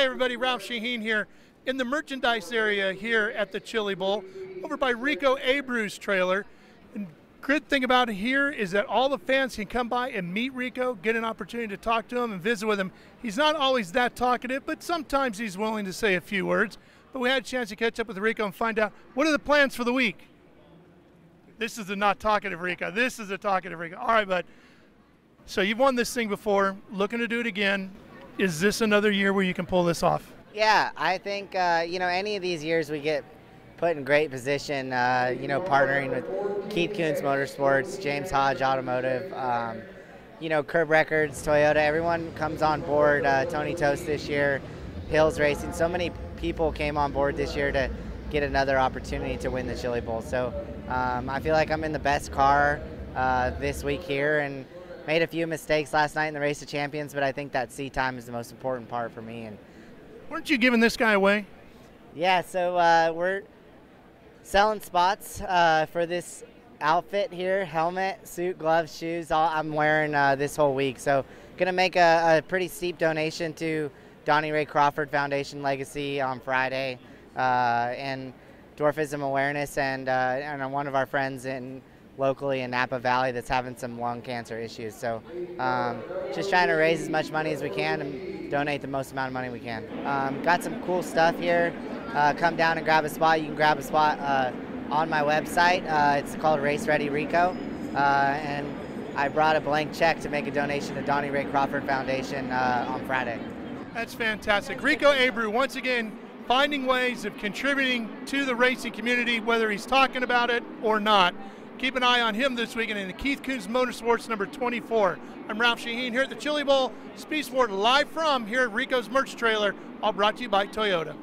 Hey everybody, Ralph Sheheen here in the merchandise area here at the Chili Bowl over by Rico Abreu's trailer. And good thing about here is that all the fans can come by and meet Rico, get an opportunity to talk to him and visit with him. He's not always that talkative, but sometimes he's willing to say a few words. But we had a chance to catch up with Rico and find out what are the plans for the week. This is the not talkative Rico. This is the talkative Rico. All right, but so you've won this thing before, looking to do it again is this another year where you can pull this off? Yeah, I think uh, you know any of these years we get put in great position. Uh, you know, partnering with Keith Kunz Motorsports, James Hodge Automotive, um, you know, Curb Records, Toyota. Everyone comes on board. Uh, Tony Toast this year, Hills Racing. So many people came on board this year to get another opportunity to win the Chili Bowl. So um, I feel like I'm in the best car uh, this week here and made a few mistakes last night in the race of champions, but I think that seat time is the most important part for me. And weren't you giving this guy away? Yeah, so uh, we're selling spots uh, for this outfit here: helmet, suit, gloves, shoes. All I'm wearing uh, this whole week. So gonna make a, a, pretty steep donation to Donnie Ray Crawford Foundation Legacy on Friday, uh, and dwarfism awareness, and uh, and one of our friends in locally in Napa Valley that's having some lung cancer issues. So um, just trying to raise as much money as we can and donate the most amount of money we can. Um, got some cool stuff here. Uh, come down and grab a spot. You can grab a spot uh, on my website. Uh, it's called Race Ready Rico. Uh, and I brought a blank check to make a donation to Donnie Ray Crawford Foundation uh, on Friday. That's fantastic. Rico Abreu, once again, finding ways of contributing to the racing community, whether he's talking about it or not. Keep an eye on him this weekend in the Keith Kunz Motorsports number 24. I'm Ralph Sheheen here at the Chili Bowl, Speed Sport live from here at Rico's merch trailer, all brought to you by Toyota.